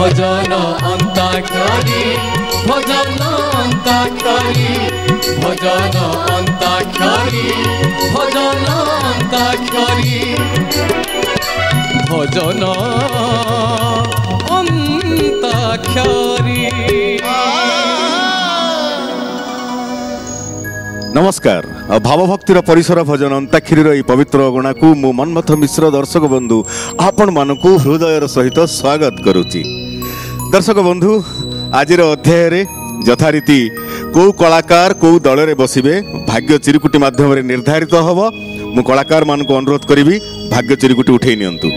ଭଜନ ଅନ୍ତାକ୍ଷରୀ ଭଜନ ଅନ୍ତାକ୍ଷରୀ ଭଜନ ଅନ୍ତାକ୍ଷରୀ ଭଜନ ଅନ୍ତାକ୍ଷରୀ ଭଜନ ଅନ୍ତାକ୍ଷରୀ ନମସ୍କାର ଭାବଭକ୍ତିର ପରିସର ଭଜନ ଅନ୍ତାକ୍ଷରୀର ଏହି ପବିତ୍ର ଅଗଣାକୁ ମୁଁ ମନ୍ମଥ ମିଶ୍ର ଦର୍ଶକ ବନ୍ଧୁ ଆପଣମାନଙ୍କୁ ହୃଦୟର ସହିତ ସ୍ୱାଗତ କରୁଛି দর্শক বন্ধু আজির অধ্যায়ে যথারীতি কেউ কলাকার কেউ দলরে বসবে ভাগ্য চিরকুটি মাধ্যমে নির্ধারিত হব মু কলাকার মানুষ অনুরোধ করবি ভাগ্য চিরকুটি উঠাই নিয়ন্তু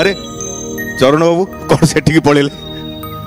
আরে চরণ বাবু কোন সেটিকি পড়লে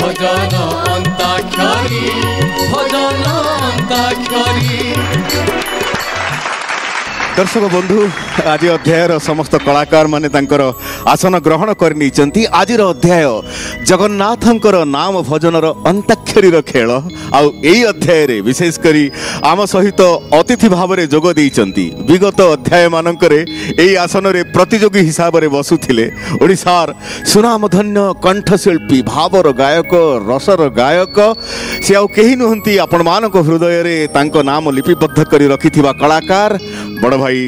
भजन अंताक्षरी भजन अंताक्षरी ଦର୍ଶକ ବନ୍ଧୁ ଆଜି ଅଧ୍ୟାୟର ସମସ୍ତ କଳାକାରମାନେ ତାଙ୍କର ଆସନ ଗ୍ରହଣ କରିନେଇଛନ୍ତି ଆଜିର ଅଧ୍ୟାୟ ଜଗନ୍ନାଥଙ୍କର ନାମ ଭଜନର ଅନ୍ତାକ୍ଷରୀର ଖେଳ ଆଉ ଏଇ ଅଧ୍ୟାୟରେ ବିଶେଷ କରି ଆମ ସହିତ ଅତିଥି ଭାବରେ ଯୋଗ ଦେଇଛନ୍ତି ବିଗତ ଅଧ୍ୟାୟମାନଙ୍କରେ ଏଇ ଆସନରେ ପ୍ରତିଯୋଗୀ ହିସାବରେ ବସୁଥିଲେ ଓଡ଼ିଶାର ସୁନାମଧନ୍ୟ କଣ୍ଠଶିଳ୍ପୀ ଭାବର ଗାୟକ ରସର ଗାୟକ ସେ ଆଉ କେହି ନୁହନ୍ତି ଆପଣମାନଙ୍କ ହୃଦୟରେ ତାଙ୍କ ନାମ ଲିପିବଦ୍ଧ କରି ରଖିଥିବା କଳାକାର ବଡ଼ भाई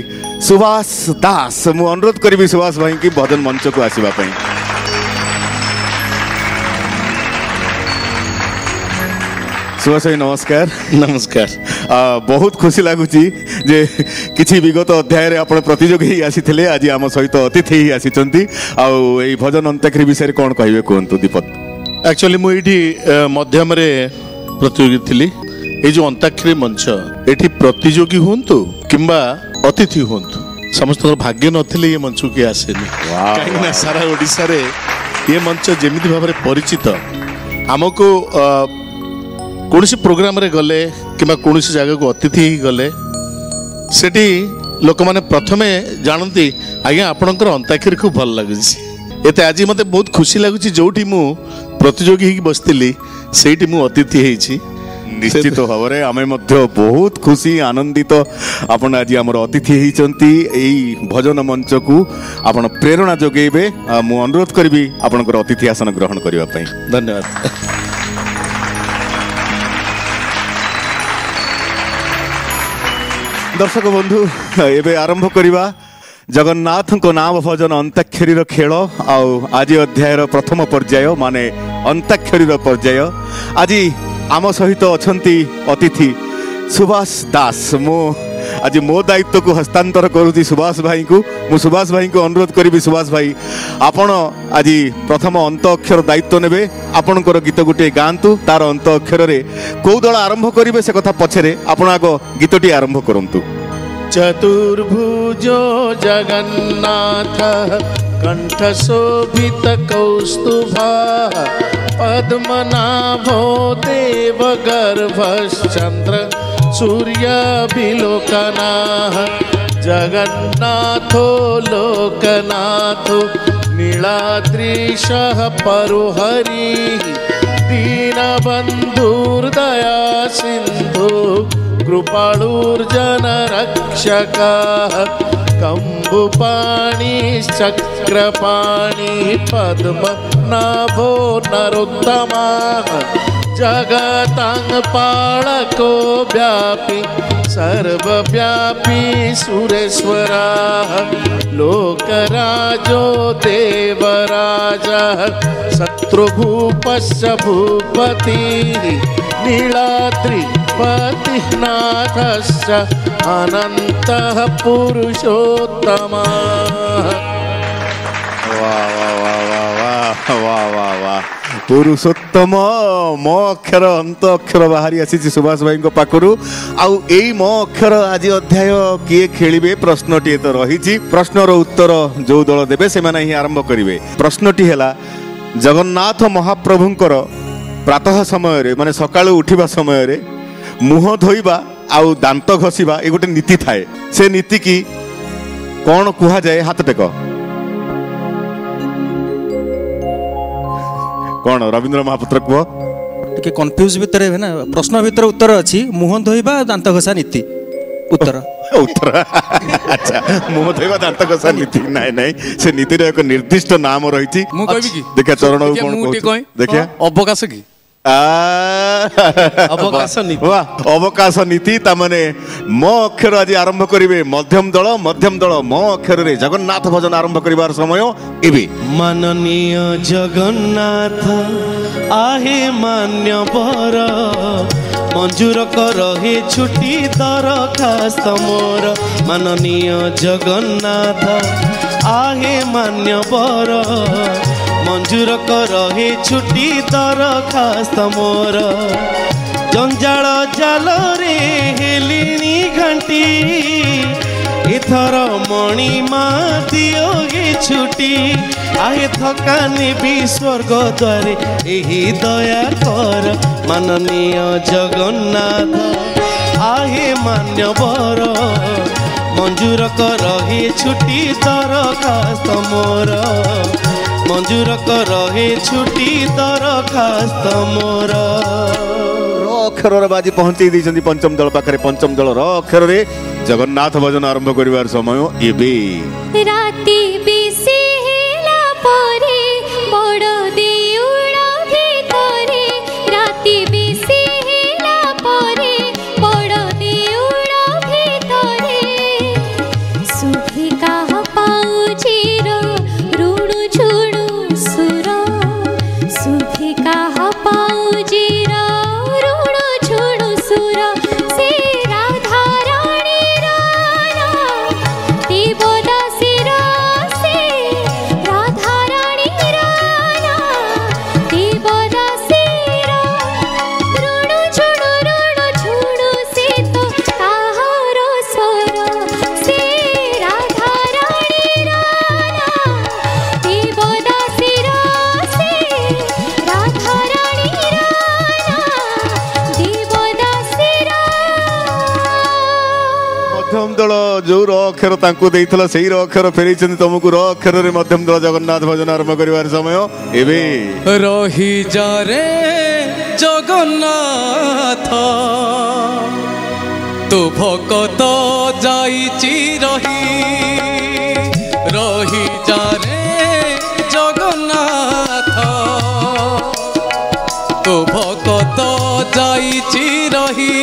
सुभाष दास मु अनुरोध करी सुभाष भाई की भजन मंच को आसवाप सुभाष भाई नमस्कार नमस्कार आ, बहुत खुशी लगुच विगत अध्याय प्रतिजोगी आसी आज आम सहित अतिथि आसी आजन अंत्यक्री विषय कौन कह कहतु एक्चुअली मुझे मध्यम प्रतिजोगी थी ये अंताक्षरी मंच ये प्रतिजोगी हूँ किंबा ଅତିଥି ହୁଅନ୍ତୁ ସମସ୍ତଙ୍କର ଭାଗ୍ୟ ନଥିଲେ ଇଏ ମଞ୍ଚକୁ ଆସେନି କାହିଁକିନା ସାରା ଓଡ଼ିଶାରେ ଇଏ ମଞ୍ଚ ଯେମିତି ଭାବରେ ପରିଚିତ ଆମକୁ କୌଣସି ପ୍ରୋଗ୍ରାମରେ ଗଲେ କିମ୍ବା କୌଣସି ଜାଗାକୁ ଅତିଥି ହେଇ ଗଲେ ସେଠି ଲୋକମାନେ ପ୍ରଥମେ ଜାଣନ୍ତି ଆଜ୍ଞା ଆପଣଙ୍କର ଅନ୍ତାକ୍ଷରୀ ଖୁବ୍ ଭଲ ଲାଗୁଛି ଏତେ ଆଜି ମୋତେ ବହୁତ ଖୁସି ଲାଗୁଛି ଯେଉଁଠି ମୁଁ ପ୍ରତିଯୋଗୀ ହେଇକି ବସିଥିଲି ସେଇଠି ମୁଁ ଅତିଥି ହେଇଛି ନିଶ୍ଚିତ ଭାବରେ ଆମେ ମଧ୍ୟ ବହୁତ ଖୁସି ଆନନ୍ଦିତ ଆପଣ ଆଜି ଆମର ଅତିଥି ହେଇଛନ୍ତି ଏଇ ଭଜନ ମଞ୍ଚକୁ ଆପଣ ପ୍ରେରଣା ଯୋଗେଇବେ ମୁଁ ଅନୁରୋଧ କରିବି ଆପଣଙ୍କର ଅତିଥି ଆସନ ଗ୍ରହଣ କରିବା ପାଇଁ ଧନ୍ୟବାଦ ଦର୍ଶକ ବନ୍ଧୁ ଏବେ ଆରମ୍ଭ କରିବା ଜଗନ୍ନାଥଙ୍କ ନାମ ଭଜନ ଅନ୍ତାକ୍ଷରୀର ଖେଳ ଆଉ ଆଜି ଅଧ୍ୟାୟର ପ୍ରଥମ ପର୍ଯ୍ୟାୟ ମାନେ ଅନ୍ତାକ୍ଷରୀର ପର୍ଯ୍ୟାୟ ଆଜି ଆମ ସହିତ ଅଛନ୍ତି ଅତିଥି ସୁଭାଷ ଦାସ ମୁଁ ଆଜି ମୋ ଦାୟିତ୍ୱକୁ ହସ୍ତାନ୍ତର କରୁଛି ସୁଭାଷ ଭାଇଙ୍କୁ ମୁଁ ସୁଭାଷ ଭାଇଙ୍କୁ ଅନୁରୋଧ କରିବି ସୁଭାଷ ଭାଇ ଆପଣ ଆଜି ପ୍ରଥମ ଅନ୍ତ ଅକ୍ଷର ଦାୟିତ୍ୱ ନେବେ ଆପଣଙ୍କର ଗୀତ ଗୋଟିଏ ଗାଆନ୍ତୁ ତାର ଅନ୍ତ ଅକ୍ଷରରେ କେଉଁ ଦଳ ଆରମ୍ଭ କରିବେ ସେ କଥା ପଛରେ ଆପଣ ଆଗ ଗୀତଟି ଆରମ୍ଭ କରନ୍ତୁ चतुर्भुजो जगन्नाथ कंठशोभित कौस्तुभा पद्मनाभो सूर्य सूर्याभिलोकनाः जगन्नाथो लोकनाथो नीलाद्रीशः परोहरिः दीनबन्धुर्दया सिंधु रक्षक कृपाणूर्जनरक्षकाः कम्बुपाणिश्चक्रपाणिः नरोत्तम जगतांग पालको व्यापी सर्वव्यापी सुरेश्वरा लोकराजो देवराज शत्रुभूपश्च भूपतिः नीलाद्रि पतिनाथस्य अनन्तः पुरुषोत्तम ପୁରୁଷୋତ୍ତମ ମୋ ଅକ୍ଷର ଅନ୍ତ ଅକ୍ଷର ବାହାରି ଆସିଛି ସୁଭାଷ ଭାଇଙ୍କ ପାଖରୁ ଆଉ ଏଇ ମୋ ଅକ୍ଷର ଆଜି ଅଧ୍ୟାୟ କିଏ ଖେଳିବେ ପ୍ରଶ୍ନଟିଏ ତ ରହିଛି ପ୍ରଶ୍ନର ଉତ୍ତର ଯୋଉ ଦଳ ଦେବେ ସେମାନେ ହିଁ ଆରମ୍ଭ କରିବେ ପ୍ରଶ୍ନଟି ହେଲା ଜଗନ୍ନାଥ ମହାପ୍ରଭୁଙ୍କର ପ୍ରାତଃ ସମୟରେ ମାନେ ସକାଳୁ ଉଠିବା ସମୟରେ ମୁହଁ ଧୋଇବା ଆଉ ଦାନ୍ତ ଘଷିବା ଏ ଗୋଟେ ନୀତି ଥାଏ ସେ ନୀତିକି କ'ଣ କୁହାଯାଏ ହାତ ଟେକ କ'ଣ ରବୀନ୍ଦ୍ର ମହାପାତ୍ର କୁହ ଟିକେ କନଫ୍ୟୁଜ୍ ଭିତରେ ନା ପ୍ରଶ୍ନ ଭିତରେ ଉତ୍ତର ଅଛି ମୁହଁ ଧୋଇବା ଦାନ୍ତ ଘଷା ନୀତି ଉତ୍ତର ଉତ୍ତର ଆଚ୍ଛା ମୁହଁ ଧୋଇବା ଦାନ୍ତ ଘଷା ନୀତି ନାଇଁ ନାଇଁ ସେ ନୀତିର ଏକ ନିର୍ଦ୍ଦିଷ୍ଟ ନାମ ରହିଛି ମୁଁ କହିବି କି ଦେଖିବା ଚରଣ ଦେଖିବା ଅବକାଶ କି ଅବକାଶ ନୀତି ତାମାନେ ମୋ ଅକ୍ଷର ଆଜି ଆରମ୍ଭ କରିବେ ମଧ୍ୟମ ଦଳ ମଧ୍ୟମ ଦଳ ମୋ ଅକ୍ଷରରେ ଜଗନ୍ନାଥ ଭଜନ ଆରମ୍ଭ କରିବାର ସମୟ ଏବେ ମାନନୀୟ ଜଗନ୍ନାଥ ଆହେ ମାନ୍ୟ ବର ମଞ୍ଜୁର କରହେ ଛୁଟି ଦରଖାସ୍ତ ମୋର ମାନନୀୟ ଜଗନ୍ନାଥ ଆହେ ମାନ୍ୟ ବର ମଞ୍ଜୁର କରହି ଛୁଟି ତର ଦରଖାସ୍ତ ମୋର ଜଞ୍ଜାଳ ଜାଲରେ ହେଲିଣି ଘାଣ୍ଟି ଏଥର ମଣିମା ଦିଅ ହି ଛୁଟି ଆହେ ଥକାନି ବି ସ୍ୱର୍ଗ ଦ୍ୱାରେ ଏହି ଦୟା କର ମାନନୀୟ ଜଗନ୍ନାଥ ଆହେ ମାନ୍ୟବର ମଞ୍ଜୁର କରହି ଛୁଟି ତର ଦରଖାସ୍ତ ମୋର मञ्जुरक रहि छुटी तर खास त मोर अखेरर बाजी पहुंची दिछन् पंचम दल पाखरे पंचम दल अखेर रे जगन्नाथ भजन आरम्भ गरिवार समय इबे बे ଅକ୍ଷର ତାଙ୍କୁ ଦେଇଥିଲ ସେଇ ର ଅକ୍ଷର ଫେରେଇଛନ୍ତି ତମକୁ ର ଅକ୍ଷରରେ ମଧ୍ୟମ ଦେଳ ଜଗନ୍ନାଥ ଭଜନ ଆରମ୍ଭ କରିବାର ସମୟ ଏବେ ରହିଯାରେ ଜଗନ୍ନାଥ ତୁ ଭକତ ଯାଇଛି ରହି ରହିଯାରେ ଜଗନ୍ନାଥ ତୁ ଭକତ ଯାଇଛି ରହି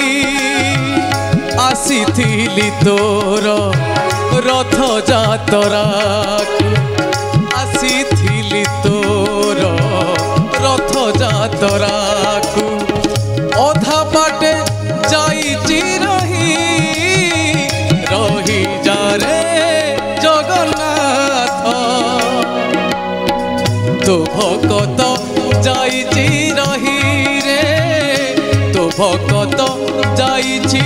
ଆସିଥିଲି ତୋର রথযাত্রাকু আসিছিলি তোর রথযাত্রাকু অধা বাটে যাইছি রহি রহি যারে জগন্নাথ তো ভকত যাইছি রহি রে তো ভকত যাইছি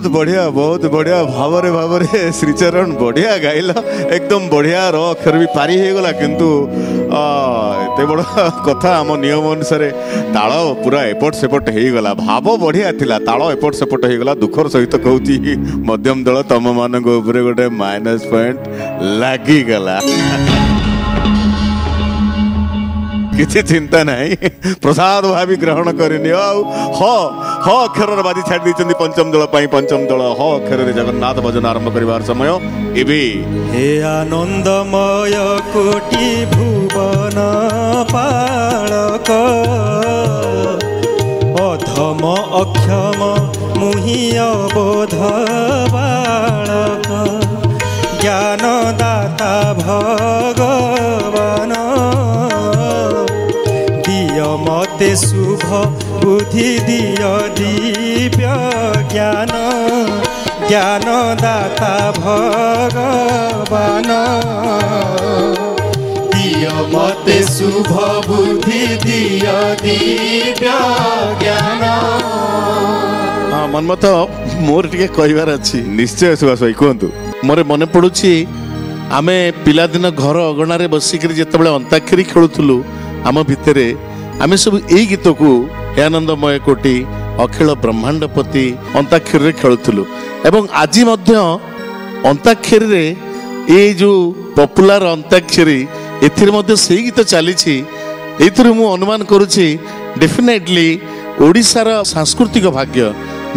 ବହୁତ ବଢିଆ ବହୁତ ବଢିଆ ଭାବରେ ଭାବରେ ଶ୍ରୀଚରଣ ବଢିଆ ଗାଇଲ ଏକଦମ ବଢିଆ ର ଅକ୍ଷର ବି ପାରି ହେଇଗଲା କିନ୍ତୁ ଏତେ ବଡ଼ କଥା ଆମ ନିୟମ ଅନୁସାରେ ତାଳ ପୁରା ଏପଟ ସେପଟ ହେଇଗଲା ଭାବ ବଢିଆ ଥିଲା ତାଳ ଏପଟ ସେପଟ ହେଇଗଲା ଦୁଃଖର ସହିତ କହୁଛି ମଧ୍ୟମ ଦଳ ତମମାନଙ୍କ ଉପରେ ଗୋଟେ ମାଇନସ୍ ପଏଣ୍ଟ ଲାଗିଗଲା କିଛି ଚିନ୍ତା ନାହିଁ ପ୍ରସାଦ ଭାବି ଗ୍ରହଣ କରିନିଅ ଆଉ ହ ହ ଅକ୍ଷରର ବାଜି ଛାଡ଼ି ଦେଇଛନ୍ତି ପଞ୍ଚମ ଦଳ ପାଇଁ ପଞ୍ଚମ ଦଳ ହ ଅକ୍ଷରରେ ଜଗନ୍ନାଥ ଭଜନ ଆରମ୍ଭ କରିବାର ସମୟ ଏବେ ହେ ଆନନ୍ଦମୟ କୋଟି ଭୁବନ ପାଳକ ଅଧମ ଅକ୍ଷମ ମୁହିଁ ଅବୋଧ ବାଳକ ଜ୍ଞାନଦାତା ଭଗବାନ মতে শুভ বুদ্ধি দিয় দিব্য জ্ঞান জ্ঞানদাতা ভগবান দিয় মতে শুভ বুদ্ধি দিয় দিব্য জ্ঞান মনমত ମୋର ଟିକେ କହିବାର ଅଛି ନିଶ୍ଚୟ ସୁଭାଷ ଭାଇ କୁହନ୍ତୁ ମୋର ମନେ ପଡ଼ୁଛି ଆମେ ପିଲାଦିନ ଘର ଅଗଣାରେ ବସିକିରି ଯେତେବେଳେ ଅନ୍ତାକ୍ଷରୀ ଖେଳୁଥିଲୁ ଆମ ଭିତରେ ଆମେ ସବୁ ଏଇ ଗୀତକୁ ହେ ଆନନ୍ଦମୟ କୋଟି ଅଖିଳ ବ୍ରହ୍ମାଣ୍ଡପତି ଅନ୍ତାକ୍ଷରୀରେ ଖେଳୁଥିଲୁ ଏବଂ ଆଜି ମଧ୍ୟ ଅନ୍ତାକ୍ଷରୀରେ ଏ ଯେଉଁ ପପୁଲାର ଅନ୍ତାକ୍ଷରୀ ଏଥିରେ ମଧ୍ୟ ସେଇ ଗୀତ ଚାଲିଛି ଏଇଥିରୁ ମୁଁ ଅନୁମାନ କରୁଛି ଡେଫିନେଟଲି ଓଡ଼ିଶାର ସାଂସ୍କୃତିକ ଭାଗ୍ୟ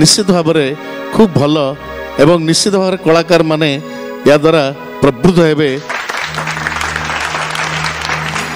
ନିଶ୍ଚିତ ଭାବରେ ଖୁବ୍ ଭଲ ଏବଂ ନିଶ୍ଚିତ ଭାବରେ କଳାକାରମାନେ ଏହାଦ୍ୱାରା ପ୍ରବୃଦ୍ଧ ହେବେ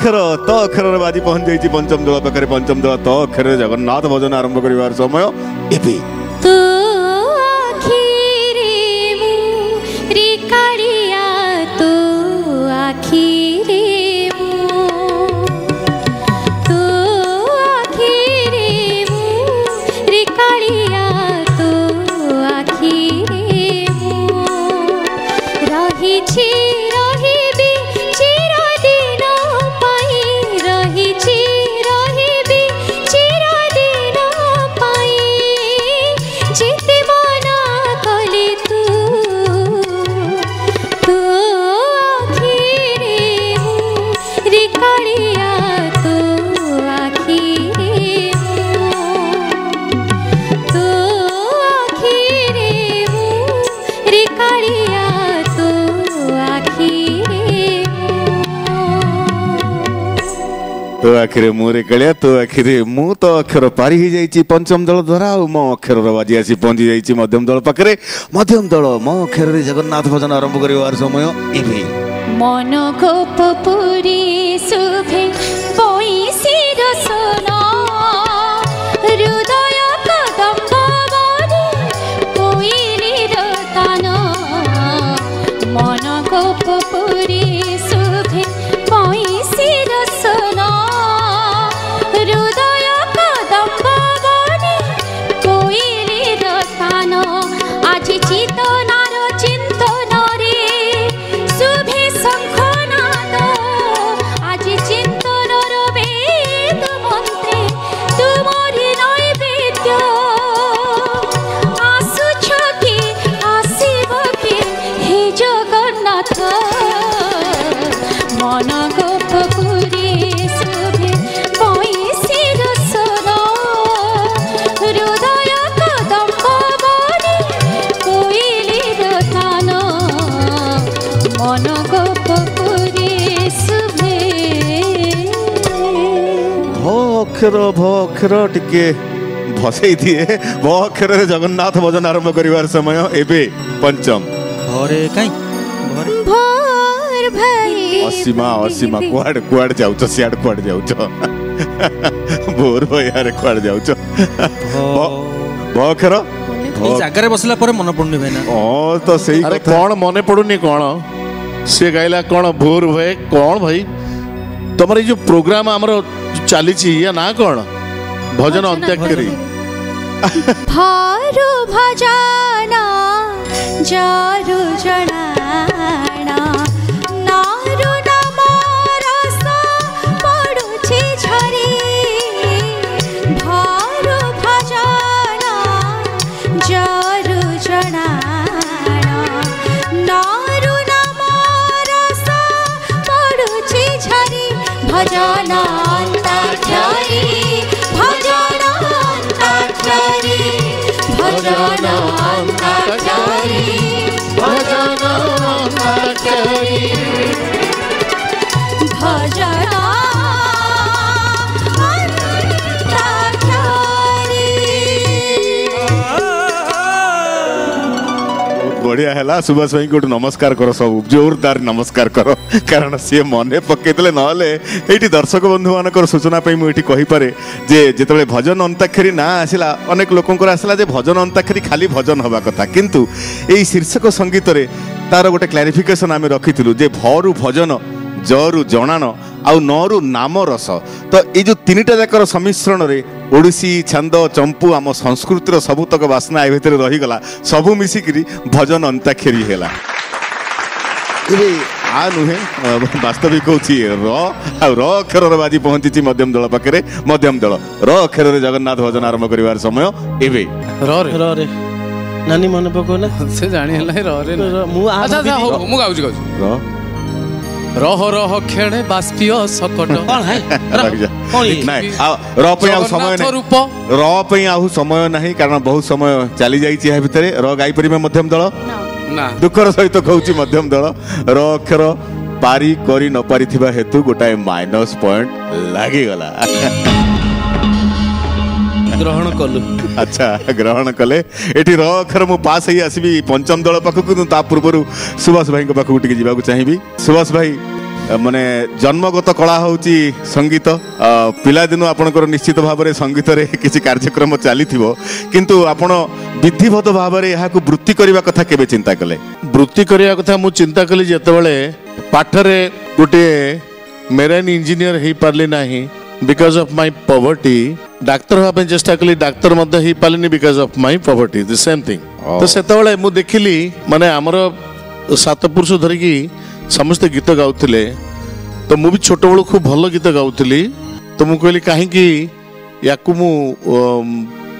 ખરો તો ખરોબાજી પહોંચી જઈ છી પંચમ દોડા પકડે પંચમ દોડા તો ખરે જગન્નાથ ભજન આરંભ કરી વાર સમયો એપી ଆଖିରେ ମୁହଁରେ କାଳିଆ ତୋ ଆଖିରେ ମୁଁ ତ ଅକ୍ଷର ପାରି ହେଇଯାଇଛି ପଞ୍ଚମ ଦଳ ଦ୍ୱାରା ଆଉ ମୋ ଅକ୍ଷରର ବାଜି ଆସି ପହଞ୍ଚି ଯାଇଛି ମଧ୍ୟମ ଦଳ ପାଖରେ ମଧ୍ୟମ ଦଳ ମୋ ଅକ୍ଷରରେ ଜଗନ୍ନାଥ ଭଜନ ଆରମ୍ଭ କରିବାର ସମୟ ଏବେ ମନ ଗୋପ ପୁରୀ ଶୁଭେ ଭକ୍ଷର ଭକ୍ଷର ଟିକେ ଭସେଇ ଦିଏ ଭକ୍ଷରରେ ଜଗନ୍ନାଥ ଭଜନ ଆରମ୍ଭ କରିବାର ସମୟ ଏବେ ପଞ୍ଚମ ଘରେ କାଇଁ ଅସୀମା ଅସୀମା କୁଆଡେ କୁଆଡେ ଯାଉଛ ସିଆଡେ କୁଆଡେ ଯାଉଛ ଭୋର ଭୟାରେ କୁଆଡେ ଯାଉଛ ଭକ୍ଷର ଜାଗାରେ ବସିଲା ପରେ ମନେ ପଡୁନି ଭାଇନା ହଁ ତ ସେଇ କଣ ମନେ ପଡୁନି କଣ ସିଏ ଗାଇଲା କଣ ଭୋର ଭଏ କଣ ଭାଇ ତମର ଏଇ ଯୋଉ ପ୍ରୋଗ୍ରାମ ଆମର ଚାଲିଛି ୟା ନା କ'ଣ ଭଜନ ଅନ୍ତ୍ୟାକ୍ଷରୀ ଭାରୁ ଭଜନ ଜରୁ ଜଣା जाना ବଢ଼ିଆ ହେଲା ସୁଭାଷ ଭାଇଙ୍କୁ ଗୋଟେ ନମସ୍କାର କର ସବୁ ଜୋରଦାର ନମସ୍କାର କର କାରଣ ସିଏ ମନେ ପକେଇଥିଲେ ନହେଲେ ଏଇଠି ଦର୍ଶକ ବନ୍ଧୁମାନଙ୍କର ସୂଚନା ପାଇଁ ମୁଁ ଏଇଠି କହିପାରେ ଯେ ଯେତେବେଳେ ଭଜନ ଅନ୍ତାକ୍ଷରୀ ନାଁ ଆସିଲା ଅନେକ ଲୋକଙ୍କର ଆସିଲା ଯେ ଭଜନ ଅନ୍ତାକ୍ଷରୀ ଖାଲି ଭଜନ ହେବା କଥା କିନ୍ତୁ ଏଇ ଶୀର୍ଷକ ସଙ୍ଗୀତରେ ତାର ଗୋଟେ କ୍ଲାରିଫିକେସନ୍ ଆମେ ରଖିଥିଲୁ ଯେ ଭରୁ ଭଜନ ଜରୁ ଜଣାଣ ଆଉ ନରୁ ନାମ ରସ ତ ଏଇ ଯେଉଁ ତିନିଟା ଯାକର ସମିଶ୍ରଣରେ ଓଡ଼ିଶୀ ଛାନ୍ଦ ଚମ୍ପୁ ଆମ ସଂସ୍କୃତିର ସବୁତକ ବାସ୍ନା ଏ ଭିତରେ ରହିଗଲା ସବୁ ମିଶିକିରି ଭଜନ ଅନ୍ତାକ୍ଷରି ହେଲା ଆ ନୁହେଁ ବାସ୍ତବିକ ହେଉଛି ର ଆଉ ର ଅକ୍ଷରର ବାଜି ପହଞ୍ଚିଛି ମଧ୍ୟମ ଦଳ ପାଖରେ ମଧ୍ୟମ ଦଳ ର ଅକ୍ଷରରେ ଜଗନ୍ନାଥ ଭଜନ ଆରମ୍ଭ କରିବାର ସମୟ ଏବେ ନାନୀ ମନେ ପକଉ ସେ ଜାଣିହେଲା ମୁଁ ଗାଉଛି ଗାଉଛି ରହ ରହ ଖେଳେ ବାଷ୍ପୀୟ ସକଟ ରୂପ ର ପାଇଁ ଆଉ ସମୟ ନାହିଁ କାରଣ ବହୁତ ସମୟ ଚାଲି ଯାଇଛି ଏହା ଭିତରେ ର ଗାଇପାରିବେ ମଧ୍ୟମ ଦଳ ଦୁଃଖର ସହିତ କହୁଛି ମଧ୍ୟମ ଦଳ ର ଅକ୍ଷର ପାରି କରି ନ ପାରିଥିବା ହେତୁ ଗୋଟାଏ ମାଇନସ୍ ପଏଣ୍ଟ ଲାଗିଗଲା ଗ୍ରହଣ କଲୁ ଆଚ୍ଛା ଗ୍ରହଣ କଲେ ଏଠି ର ଅକ୍ଷର ମୁଁ ପାସ୍ ହେଇ ଆସିବି ପଞ୍ଚମ ଦଳ ପାଖକୁ କିନ୍ତୁ ତା ପୂର୍ବରୁ ସୁଭାଷ ଭାଇଙ୍କ ପାଖକୁ ଟିକେ ଯିବାକୁ ଚାହିଁବି ସୁଭାଷ ଭାଇ ମାନେ ଜନ୍ମଗତ କଳା ହେଉଛି ସଙ୍ଗୀତ ପିଲାଦିନୁ ଆପଣଙ୍କର ନିଶ୍ଚିତ ଭାବରେ ସଙ୍ଗୀତରେ କିଛି କାର୍ଯ୍ୟକ୍ରମ ଚାଲିଥିବ କିନ୍ତୁ ଆପଣ ବିଧିବଦ୍ଧ ଭାବରେ ଏହାକୁ ବୃତ୍ତି କରିବା କଥା କେବେ ଚିନ୍ତା କଲେ ବୃତ୍ତି କରିବା କଥା ମୁଁ ଚିନ୍ତା କଲି ଯେତେବେଳେ ପାଠରେ ଗୋଟିଏ ମେରାଇନ୍ ଇଞ୍ଜିନିୟର ହେଇପାରିଲି ନାହିଁ because of my poverty doctor হওয়া পাই চেষ্টা কলি ডাক্তার মধ্যে হয়ে পারিনি because of my poverty the same thing তো সেতবে মু দেখিলি মানে আমার সাত পুরুষ ধরিকি ସମସ୍ତେ ଗୀତ ଗାଉଥିଲେ ତ ମୁଁ ବି ଛୋଟବେଳୁ ଖୁବ୍ ଭଲ ଗୀତ ଗାଉଥିଲି ତ ମୁଁ କହିଲି କାହିଁକି ୟାକୁ ମୁଁ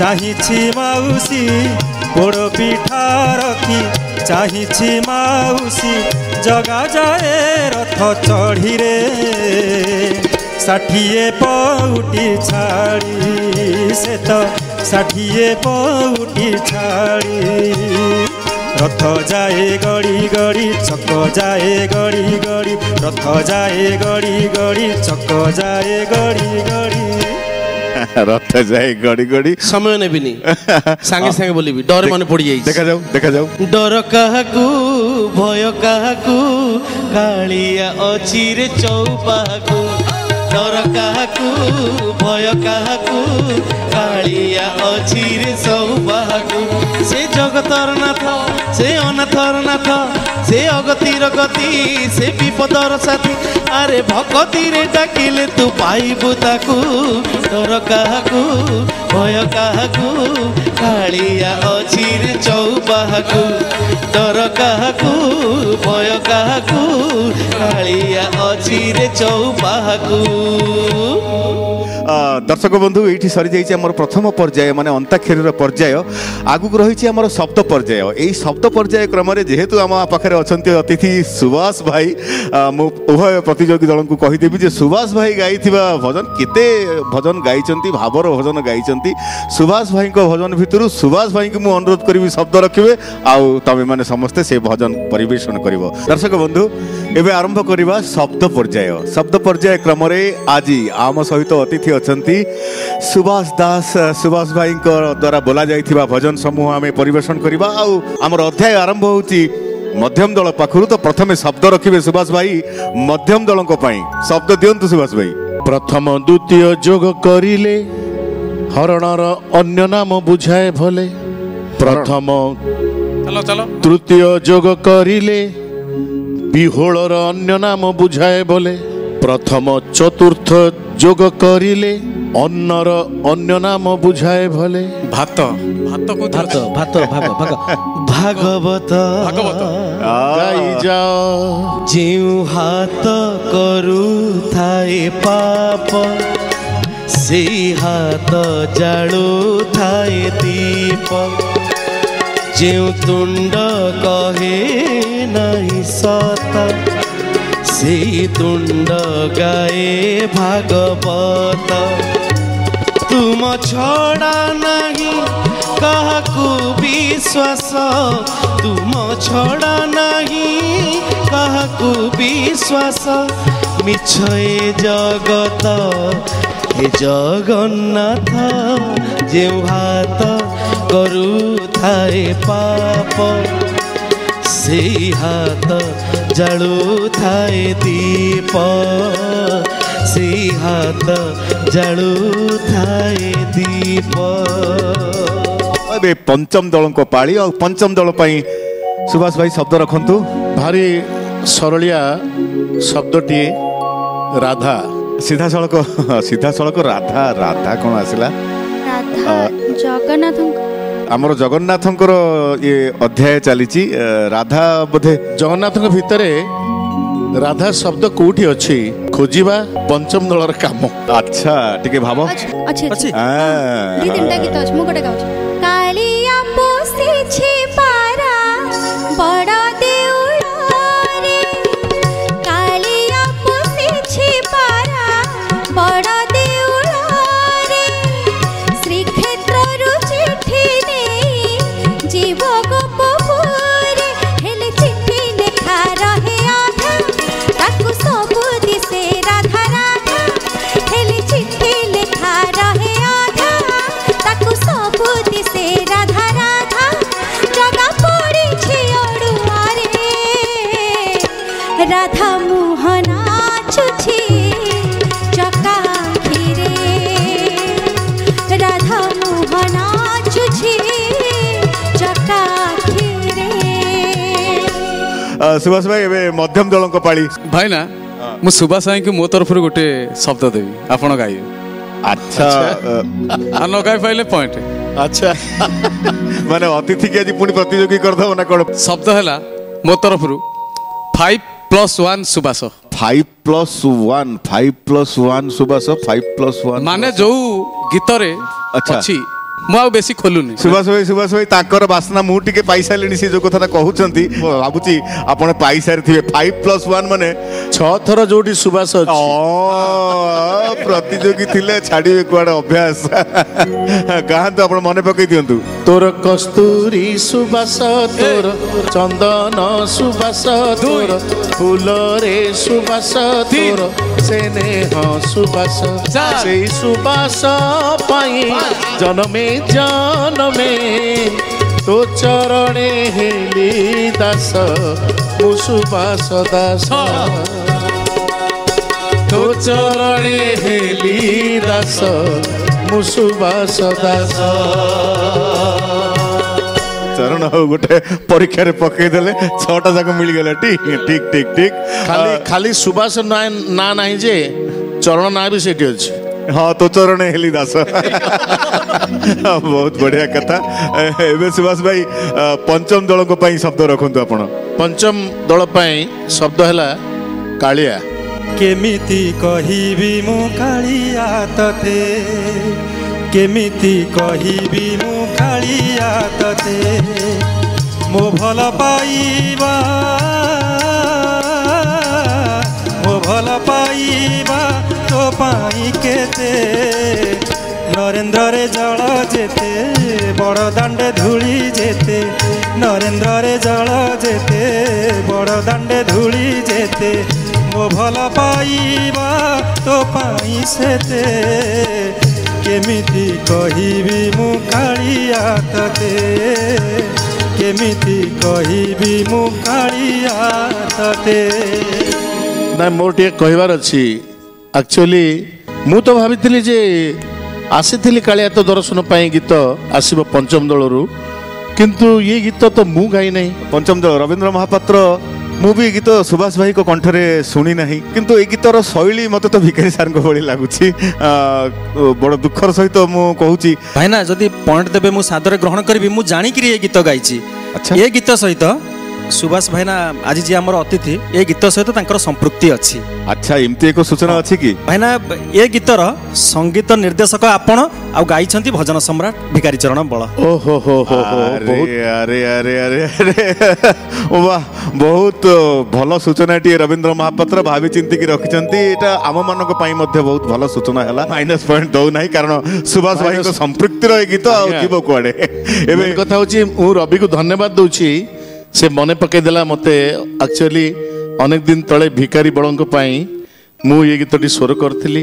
চাহিছি মাউসী পোড় পিঠা রখি চাহিছি মাউসী জগা যায় রথ চড়িরে ষাঠিয়ে পৌটি ছাড়ি সে তো ষাঠিয়ে পৌটি ছাড়ি রথ যায় গড়ি গড়ি চক যায় গড়ি গড়ি রথ যায় গড়ি গড়ি চক যায় গড়ি গড়ি রথ যায় গড়ি গড়ি সময় নেবিনি সাঙ্গে সাঙ্গে বলিবি ডর মনে পড়ি যাই দেখা যাও দেখা যাও ডর কাহাকু ভয় কাহাকু কালিয়া অচিরে চৌপাহাকু ডর কাহাকু ভয় কাহাকু কালিয়া অচিরে চৌপাহাকু সে জগতর নাথ সে অনাথর নাথ সে অগতির গতি সে বিপদর সাথী अरे भगति रे डाकिले तु पाइबु ताकु तोर काहाकु भय काहाकु कालिया अछि रे चौबाहाकु तोर काहाकु भय काकू कालिया अछि रे দর্শক বন্ধু এইটি সরি যাই আমার প্রথম পর্যায় মানে অন্তাক্ষরীর পর্যায় আগুক রয়েছে আমার শব্দ পর্যায় এই শব্দ পর্যায় ক্রমে যেহেতু আমার পাখে অনেক অতিথি সুভাষ ভাই মু উভয় প্রতিযোগী দলকে কহিদেবি যে সুভাষ ভাই গাইথিবা ভজন কেতে ভজন গাইছেন ভাবর ভজন গাইছেন সুভাষ ভাইক ভজন ভিতর সুভাষ ভাইক মু অনুরোধ করিবি শব্দ রাখবে আউ তুমি মানে সমস্তে সে ভজন পরিবেশন করিব দর্শক বন্ধু এবে আরম্ভ করিবা শব্দ পর্যায় শব্দ পর্যায় ক্রমে আজি আম সহিত অতিথি ଅଛନ୍ତି ସୁଭାଷ ଦାସ ସୁଭାଷ ଭାଇଙ୍କ ଦ୍ୱାରା ବୋଲାଯାଇଥିବା ଭଜନ ସମୂହ ଆମେ ପରିବେଷଣ କରିବା ଆଉ ଆମର ଅଧ୍ୟାୟ ଆରମ୍ଭ ହେଉଛି ମଧ୍ୟମ ଦଳ ପାଖରୁ ତ ପ୍ରଥମେ ଶବ୍ଦ ରଖିବେ ସୁଭାଷ ଭାଇ ମଧ୍ୟମ ଦଳଙ୍କ ପାଇଁ ଶବ୍ଦ ଦିଅନ୍ତୁ ସୁଭାଷ ଭାଇ ପ୍ରଥମ ଦ୍ୱିତୀୟ ଯୋଗ କରିଲେ ହରଣର ଅନ୍ୟ ନାମ ବୁଝାଏ ଭଲେ ପ୍ରଥମ ତୃତୀୟ ଯୋଗ କରିଲେ ବିହୋଳର ଅନ୍ୟ ନାମ ବୁଝାଏ ଭଲେ प्रथम चतुर्थ যোগ করিলে অন্নর অন্য নাম বুঝায় ভলে ভাত ভাত ভাত ভাত ভাগ ভাগ ভাগবত গাই যাও যেউ হাত করু থায়ে পাপ সেই হাত জাড়ু থায়ে দীপ যেউ তুণ্ড কহে নাই সতা তুণ্ড গায়ে ভাগবত তুম ছড়া নাহি কাহাকু বিশ্বাস তুম ছড়া নাহি কাহাকু বিশ্বাস মিছ এ জগত হে জগন্নাথ যে হাত করু থাই পাপ সেই হাত ଜାଳୁ ଥାଏ ଦୀପ ସେଇ ହାତ ଜାଳୁ ଥାଏ ଦୀପ ଏବେ ପଞ୍ଚମ ଦଳଙ୍କ ପାଳି ଆଉ ପଞ୍ଚମ ଦଳ ପାଇଁ ସୁଭାଷ ଭାଇ ଶବ୍ଦ ରଖନ୍ତୁ ଭାରି ସରଳିଆ ଶବ୍ଦଟିଏ ରାଧା ସିଧାସଳଖ ସିଧାସଳଖ ରାଧା ରାଧା କ'ଣ ଆସିଲା ଜଗନ୍ନାଥଙ୍କ ଆମର ଜଗନ୍ନାଥଙ୍କର ଇଏ ଅଧ୍ୟାୟ ଚାଲିଛି ରାଧା ବୋଧେ ଜଗନ୍ନାଥଙ୍କ ଭିତରେ ରାଧା ଶବ୍ଦ କୋଉଠି ଅଛି ଖୋଜିବା ପଞ୍ଚମ ଦଳର କାମ ଆଚ୍ଛା ଟିକେ ଭାବ ଅଛି ଅଛି ସୁବାସ ଭାଇ ଏବେ ମଧ୍ୟମ ଦଳଙ୍କ ପାଳି ଭାଇନା ମୁଁ ସୁବାସ ଭାଇଙ୍କୁ ମୋ ତରଫରୁ ଗୋଟେ ଶବ୍ଦ ଦେବି ଆପଣ ଗାଇବେ ଆଚ୍ଛା ନ ଗାଇ ପାଇଲେ ପଏଣ୍ଟ ଆଚ୍ଛା ମାନେ ଅତିଥିକି ଆଜି ପୁଣି ପ୍ରତିଯୋଗୀ କରିଦେବ ନା କ'ଣ ଶବ୍ଦ ହେଲା ମୋ ତରଫରୁ five plus one Subas five plus one five plus one Subas five plus one মানে যে গীতরে আচ্ছা ମୁଁ ଆଉ ବେଶୀ ଖୋଲୁନି ସୁଭାଷ ଭାଇ ସୁଭାଷ ଭାଇ ତାଙ୍କର ବାସ୍ନା ମୁଁ ଟିକେ ପାଇସାରିଲିଣି ସେ ଯୋଉ କଥାଟା କହୁଛନ୍ତି ଭାବୁଛି ଆପଣ ପାଇସାରି ଥିବେ ଫାଇଭ ପ୍ଲସ ୱାନ୍ ମାନେ ଛଅ ଥର ଯୋଉଠି ସୁଭାଷ ପ୍ରତିଯୋଗୀ ଥିଲେ ଛାଡ଼ିବେ କୁଆଡେ ଅଭ୍ୟାସ କାହାନ୍ତୁ ଆପଣ ମନେ ପକେଇ ଦିଅନ୍ତୁ ତୋର କସ୍ତୁରୀ ସୁବାସ ତୋର ଚନ୍ଦନ ସୁବାସ ତୋର ଫୁଲରେ सेने ओ सुबास से सुबास पाइ जनमे, जन्मै तो चरणी हेली दास मुसुबास दास तो चरणी हेली दास मुसुबास दास କାରଣ ହଉ ଗୋଟେ ପରୀକ୍ଷାରେ ପକେଇଦେଲେ ଛଅଟା ଯାକ ମିଳିଗଲା ଠିକ ଠିକ ଠିକ ଠିକ ଖାଲି ଖାଲି ସୁବାସ ନାଁ ନାହିଁ ଯେ ଚରଣ ନାଁ ବି ସେଠି ଅଛି ହଁ ତୋ ଚରଣ ହେଲି ଦାସ ବହୁତ ବଢ଼ିଆ କଥା ଏବେ ସୁବାସ ଭାଇ ପଞ୍ଚମ ଦଳଙ୍କ ପାଇଁ ଶବ୍ଦ ରଖନ୍ତୁ ଆପଣ ପଞ୍ଚମ ଦଳ ପାଇଁ ଶବ୍ଦ ହେଲା କାଳିଆ କେମିତି କହିବି ମୁଁ କାଳିଆ ତତେ କେମିତି କହିବି ମୁଁ କାଳିଆ ତତେ ମୋ ଭଲ ପାଇବା ମୋ ଭଲ ପାଇବା ତୋ ପାଇଁ କେତେ ନରେନ୍ଦ୍ରରେ ଜଳ ଯେତେ ବଡ଼ ଦାଣ୍ଡେ ଧୂଳି ଯେତେ ନରେନ୍ଦ୍ରରେ ଜଳ ଯେତେ ବଡ଼ ଦାଣ୍ଡେ ଧୂଳି ଯେତେ ମୋ ଭଲ ପାଇବା ତୋ ପାଇଁ ସେତେ କେମିତି କହିବି ମୁଁ କାଳିଆ ତତେ କେମିତି କହିବି ମୁଁ କାଳିଆ ତତେ ନା ମୋର ଟିକେ କହିବାର ଅଛି ଆକ୍ଚୁଆଲି ମୁଁ ତ ଭାବିଥିଲି ଯେ ଆସିଥିଲି କାଳିଆ ତ ଦର୍ଶନ ପାଇଁ ଗୀତ ଆସିବ ପଞ୍ଚମ ଦଳରୁ କିନ୍ତୁ ଇଏ ଗୀତ ତ ମୁଁ ଗାଇ ନାହିଁ ପଞ୍ଚମ ଦଳ ରବୀନ୍ଦ୍ର ମହାପାତ୍ର ମୁଁ ବି ଏ ଗୀତ ସୁବାସ ଭାଇଙ୍କ କଣ୍ଠରେ ଶୁଣି ନାହିଁ କିନ୍ତୁ ଏ ଗୀତର ଶୈଳୀ ମୋତେ ତ ଭିକାରୀ ସାର୍ଙ୍କ ଭଳି ଲାଗୁଛି ବଡ଼ ଦୁଃଖର ସହିତ ମୁଁ କହୁଛି ଭାଇନା ଯଦି ପଏଣ୍ଟ ଦେବେ ମୁଁ ସାଦରେ ଗ୍ରହଣ କରିବି ମୁଁ ଜାଣିକିରି ଏ ଗୀତ ଗାଇଛି ଏ ଗୀତ ସହିତ ସୁବାସ ଭାଇନା ଆଜି ଯିଏ ଆମର ଅତିଥି ଏ ଗୀତ ସହିତ ତାଙ୍କର ସମ୍ପୃକ୍ତି ଅଛି ଆଚ୍ଛା ଏମିତି ଏକ ସୂଚନା ଅଛି କି ଭାଇନା ଏ ଗୀତର ସଙ୍ଗୀତ ନିର୍ଦ୍ଦେଶକ ଆପଣ ଆଉ ଗାଇଛନ୍ତି ଭଜନ ସମ୍ରାଟ ଭିକାରୀ ଚରଣ ବଳ ବହୁତ ଭଲ ସୂଚନାଟିଏ ରବୀନ୍ଦ୍ର ମହାପାତ୍ର ଭାବି ଚିନ୍ତିକି ରଖିଛନ୍ତି ଏଇଟା ଆମମାନଙ୍କ ପାଇଁ ମଧ୍ୟ ବହୁତ ଭଲ ସୂଚନା ହେଲା ମାଇନସ୍ ପଏଣ୍ଟ ଦଉ ନାହିଁ କାରଣ ସୁବାସ ଭାଇଙ୍କ ସମ୍ପୃକ୍ତିର ଏ ଗୀତ ଆଉ ଯିବ କୁଆଡ଼େ ଏବେ କଥା ହଉଛି ମୁଁ ରବିକୁ ଧନ୍ୟବାଦ ଦଉଛି ସେ ମନେ ପକାଇଦେଲା ମୋତେ ଆକ୍ଚୁଆଲି ଅନେକ ଦିନ ତଳେ ଭିକାରୀ ବଳଙ୍କ ପାଇଁ ମୁଁ ଏ ଗୀତଟି ସ୍ୱର କରିଥିଲି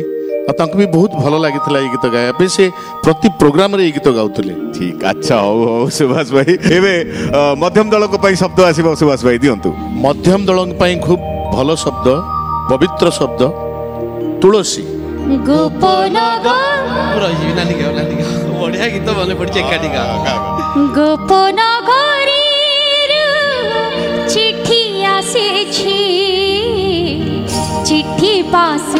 ଆଉ ତାଙ୍କୁ ବି ବହୁତ ଭଲ ଲାଗିଥିଲା ଏଇ ଗୀତ ଗାଇବା ପାଇଁ ସେ ପ୍ରତି ପ୍ରୋଗ୍ରାମରେ ଏଇ ଗୀତ ଗାଉଥିଲେ ଠିକ ଆଚ୍ଛା ହଉ ହଉ ସୁଭାଷ ଭାଇ ଏବେ ମଧ୍ୟମ ଦଳଙ୍କ ପାଇଁ ଶବ୍ଦ ଆସିବ ସୁଭାଷ ଭାଇ ଦିଅନ୍ତୁ ମଧ୍ୟମ ଦଳଙ୍କ ପାଇଁ ଖୁବ ଭଲ ଶବ୍ଦ ପବିତ୍ର ଶବ୍ଦ ତୁଳସୀ ଗୋପନ ବଢିଆ ଗୀତ ମନେ ପଡିଛି ଏକାଠିକା ଗୋପନ ଘରେ से चिट्ठी पास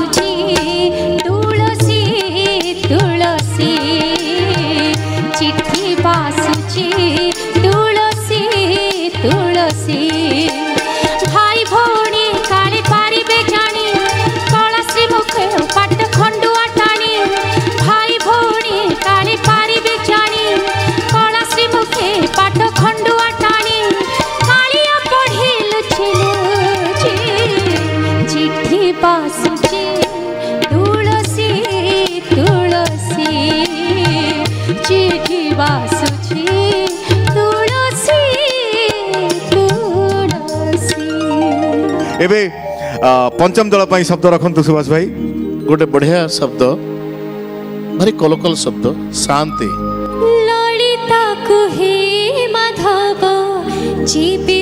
ଏବେ ପଞ୍ଚମ ଦଳ ପାଇଁ ଶବ୍ଦ ରଖନ୍ତୁ ସୁଭାଷ ଭାଇ ଗୋଟେ ବଢ଼ିଆ ଶବ୍ଦ ଭାରି କଲକଲ ଶବ୍ଦ ଶାନ୍ତି ଲଳିତା କୁହେ ମାଧବ ଜୀବି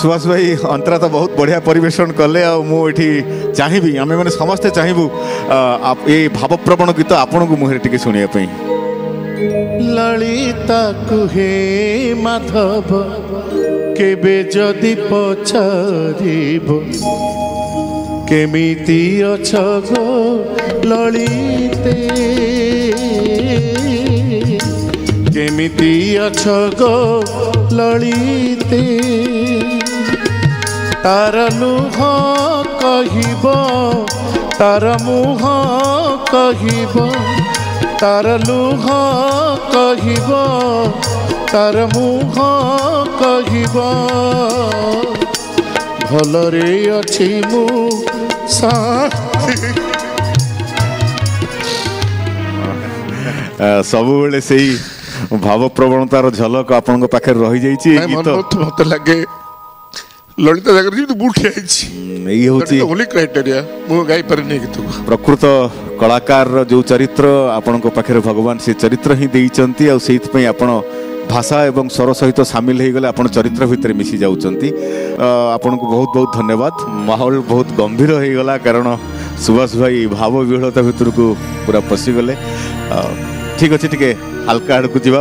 সুভাষ ভাই অন্তরা তো বহু বড়িয়া পরিবেশন কলে আঠি চাহিবি আমি মানে সমস্তে চাহিবু এই ভাবপ্রবণ গীত আপনার মুহে টিকি শুনে ললিতা কুহে মাধব কেবে যদি পচারিব কেমিতি অছ গো ললিতে কেমিতি অছ গো ললিতে তার লুহ কহিব তার মুহ কহিব তার লুহ কহিব তার মুহ কহিব ଭଲରେ ଅଛି ମୁଁ ଶାନ୍ତି ସବୁବେଳେ ସେଇ ଭାବପ୍ରବଣତାର ଝଲକ ଆପଣଙ୍କ ପାଖରେ ରହିଯାଇଛି ମତେ ଲାଗେ ಲಲಿತಾ ಸಾಗರ್ ಇದು ಬೂಟ್ಲೆ ହେଇଛି ଏଇ ହେଉଛି ଓନ୍ଲି କ୍ରାଇଟେରିଆ ମୁଁ ଗାଇପାରିନି କିନ୍ତୁ ପ୍ରକୃତ କଳାକାରର ଯେଉଁ ଚରିତ୍ର ଆପଣଙ୍କ ପାଖରେ ଭଗବାନ ସେ ଚରିତ୍ର ହିଁ ଦେଇଛନ୍ତି ଆଉ ସେଇଥିପାଇଁ ଆପଣ ଭାଷା ଏବଂ ସ୍ୱର ସହିତ ସାମିଲ ହେଇଗଲେ ଆପଣ ଚରିତ୍ର ଭିତରେ ମିଶି ଯାଉଛନ୍ତି ଆପଣଙ୍କୁ ବହୁତ ବହୁତ ଧନ୍ୟବାଦ ମାହୋଲ ବହୁତ ଗମ୍ଭୀର ହେଇଗଲା କାରଣ ସୁବାସ ଭାଇ ଭାବ ବିହଳତା ଭିତରକୁ ପୁରା ପଶିଗଲେ ঠিক ଅଛି ଟିକେ ହାଲକା ଆଡ଼କୁ ଯିବା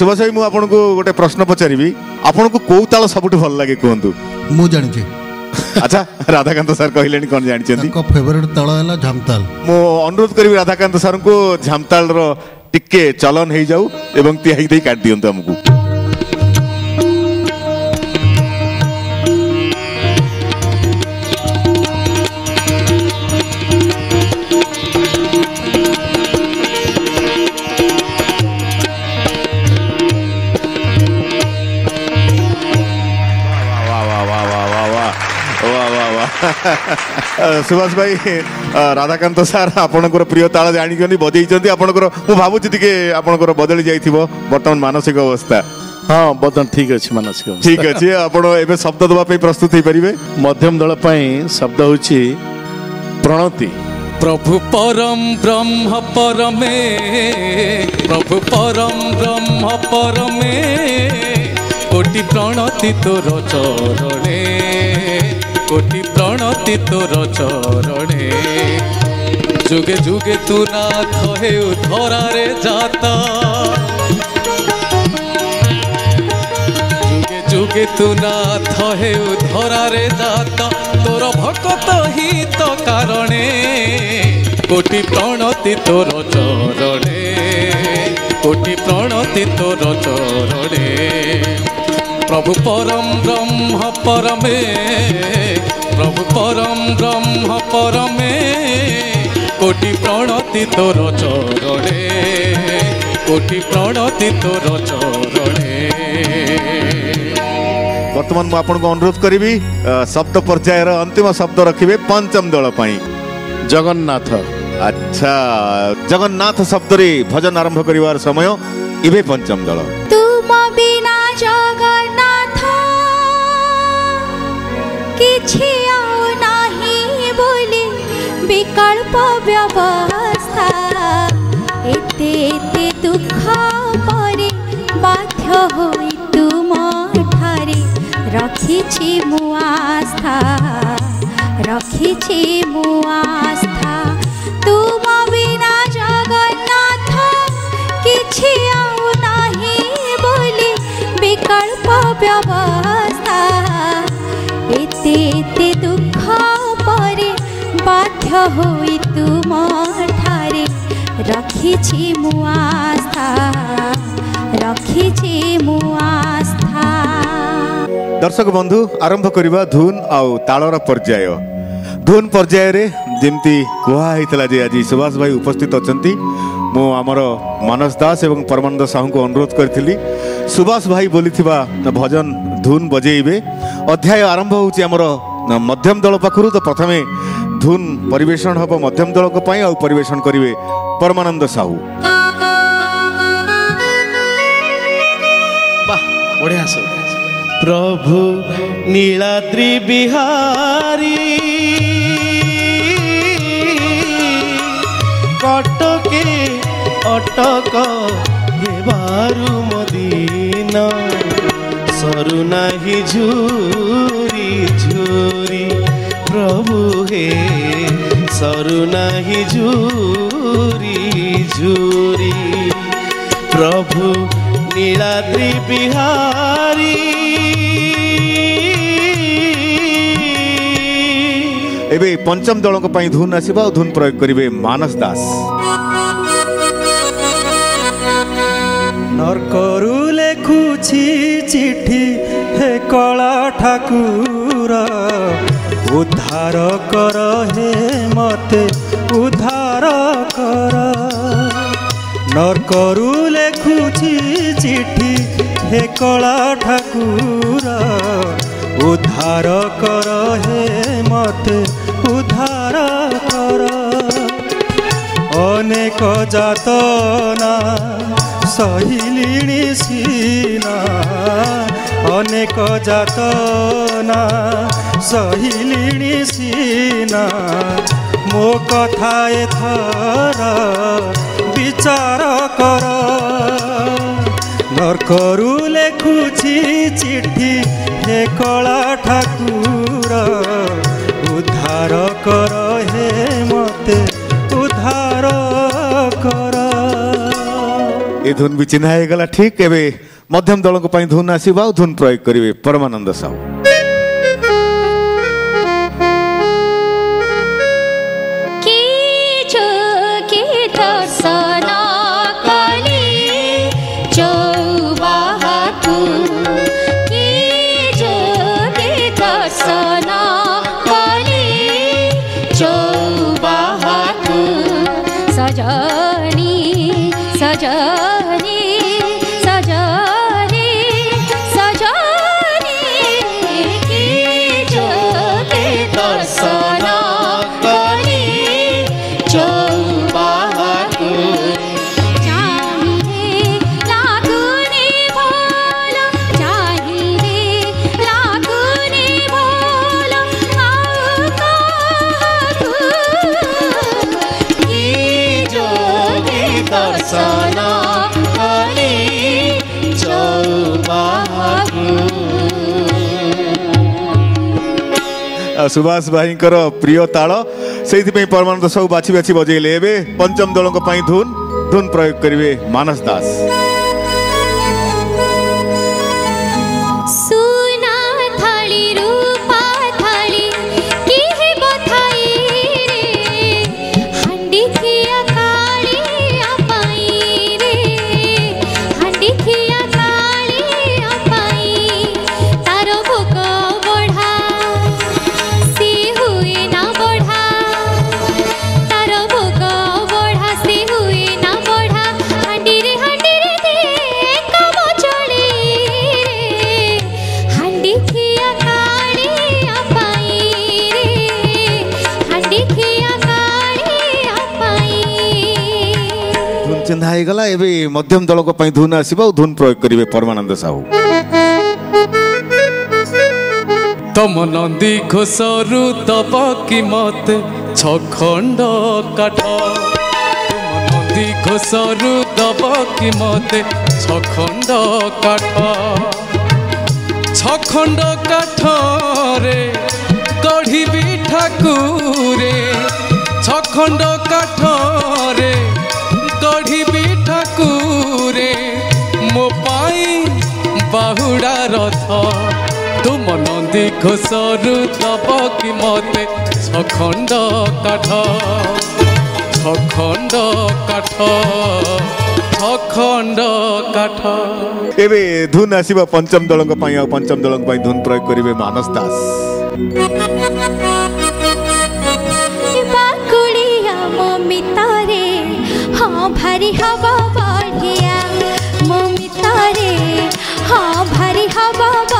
ସୁଭାଷ ଭାଇ ମୁଁ ଆପଣଙ୍କୁ ଗୋଟେ ପ୍ରଶ୍ନ ପଚାରିବି ଆପଣଙ୍କୁ କୋଉ ତାଳ ସବୁଠୁ ଭଲ ଲାଗେ କୁହନ୍ତୁ ମୁଁ ଜାଣିଛି ଆଚ୍ଛା ରାଧାକାନ୍ତ ସାର୍ କହିଲେଣି କ'ଣ ଜାଣିଛନ୍ତି ଫେଭରେଟ୍ ତାଳ ହେଲା ଝାମତାଲ ମୁଁ ଅନୁରୋଧ କରିବି ରାଧାକାନ୍ତ ସାର୍ଙ୍କୁ ଝାମତାଲର ଟିକେ ଚଲନ ହେଇଯାଉ ଏବଂ ତିଆଇ ଦେଇ କାଟି ଦିଅନ୍ତୁ ଆମକୁ ସୁଭାଷ ଭାଇ ରାଧାକାନ୍ତ ସାର୍ ଆପଣଙ୍କର ପ୍ରିୟ ତାଳ ଜାଣିଛନ୍ତି ବଜେଇଛନ୍ତି ଆପଣଙ୍କର ମୁଁ ଭାବୁଛି ଟିକେ ଆପଣଙ୍କର ବଦଳି ଯାଇଥିବ ବର୍ତ୍ତମାନ ମାନସିକ ଅବସ୍ଥା ହଁ ବର୍ତ୍ତମାନ ଠିକ୍ ଅଛି ମାନସିକ ଠିକ୍ ଅଛି ଆପଣ ଏବେ ଶବ୍ଦ ଦେବା ପାଇଁ ପ୍ରସ୍ତୁତ ହେଇପାରିବେ ମଧ୍ୟମ ଦଳ ପାଇଁ ଶବ୍ଦ ହେଉଛି ପ୍ରଣତି প্রভু পরম ব্রহ্ম পরমে প্রভু পরম ব্রহ্ম পরমে কোটি প্রণতি তোর চরণে কোটি মিনতি তোর চরণে যুগে যুগে তু নাথ হেউ ধরারে যাতা যুগে যুগে তু নাথ হেউ ধরারে যাতা তোর ভকত হিত কারণে কোটি প্রণতি তোর চরণে কোটি প্রণতি তোর চরণে প্রভু পরম ব্রহ্ম পরমে प्रभु परम ब्रह्म परमे कोटि प्रणति तोर चरणे कोटि प्रणति तोर चरणे बर्तमान मुझक अनुरोध करी शब्द पर्यायर अंतिम शब्द रखिए पंचम दल जगन्नाथ अच्छा जगन्नाथ शब्द रे भजन आरंभ कर समय इवे पंचम दल जगन्नाथ বিকল্প ব্যবস্থা এতে এতে দুঃখ পরে বাধ্য হই তুমঠারে রখিছি মু আস্থা রখিছি মু আস্থা তুম বিনা জগন্নাথ কিছু আউ নাহি বলি বিকল্প ব্যবস্থা এতে এতে दर्शक बंधु बन्धु आरम्भ धुन आउ ता पर्याय धुन पर्या है लि सुभाष भाइ उपस्थित अहिले मनस दासम्मा साहु अनुरोध गरिभाष भाइ बोली भजन धुन बजे अध्याय आरम्भ हौ मध्यम दल पा ধুন পরিবেশন হব মধ্যম দলক পাই আউ পরিবেশন করিবে পরমানন্দ সাহু বাহ বঢ়িয়া সব প্রভু নীলাদ্রি বিহারী কটকে অটক দেবারু মদিন সরু নাহি ঝুরি ঝুরি प्रभु हे सरु नाही झुरी झुरी प्रभु नीलाद्री बिहारी ଏବେ ପଞ୍ଚମ ଦଳଙ୍କ ପାଇଁ ଧୁନ୍ ଆସିବ ଆଉ ଧୁନ୍ ପ୍ରୟୋଗ କରିବେ ମାନସ ଦାସ ନର୍କରୁ ଲେଖୁଛି ଚିଠି ହେ କଳା ଠାକୁର উদ্ধার কর হে মতে উদ্ধার কর নরকরু লেখুছি চিঠি হে কলা ঠাকুর উদ্ধার কর হে মতে উদ্ধার কর অনেক যাতনা সহিলিণী সিনা अनेक सही सहिलिणी सिना मो कथा थर विचार कर नर्करु खुची चिठी हे कला ठाकुर उद्धार कर हे मते उद्धार कर ए धुन भी गला ठीक एबे ମଧ୍ୟମ ଦଳଙ୍କ ପାଇଁ ଧୁନ୍ ଆସିବ ଆଉ ଧୁନ୍ ପ୍ରୟୋଗ କରିବେ ପରମାନନ୍ଦ ସାହୁ ସୁବାସ ଭାଇଙ୍କର ପ୍ରିୟ ତାଳ ସେଇଥିପାଇଁ ପରମାନନ୍ଦ ସାହୁ ବାଛି ବାଛି ବଜେଇଲେ ଏବେ ପଞ୍ଚମ ଦଳଙ୍କ ପାଇଁ ଧୁନ୍ ଧୁନ୍ ପ୍ରୟୋଗ କରିବେ ମାନସ ଦାସ ମଧ୍ୟମ ଦଳଙ୍କ ପାଇଁ ଧୁନ୍ ଆସିବ ଆଉ ଧୁନ୍ ପ୍ରୟୋଗ କରିବେ ପରମାନନ୍ଦ ସାହୁ ତମ ନନ୍ଦୀ ଘୋଷରୁ ଦବ କି ମତେ ଛଖଣ୍ଡ କାଠ ତମ ନନ୍ଦୀ ଘୋଷରୁ ଦବ କି ମତେ ଛଖଣ୍ଡ କାଠ ଛଖଣ୍ଡ କାଠରେ ଗଢ଼ିବି ଠାକୁରେ ଛଖଣ୍ଡ କାଠରେ ଗଢ଼ିବି ঘোড়া রথ তুম নন্দী ঘোষরু দব কি মতে ছখণ্ড কাঠ ছখণ্ড কাঠ ছখণ্ড কাঠ এবে ধুন আসিব পঞ্চম দলঙ্ক পাই আর পঞ্চম দলঙ্ক পাই ধুন প্রয়োগ করিবে মানস দাস ভারি হবা oh, ba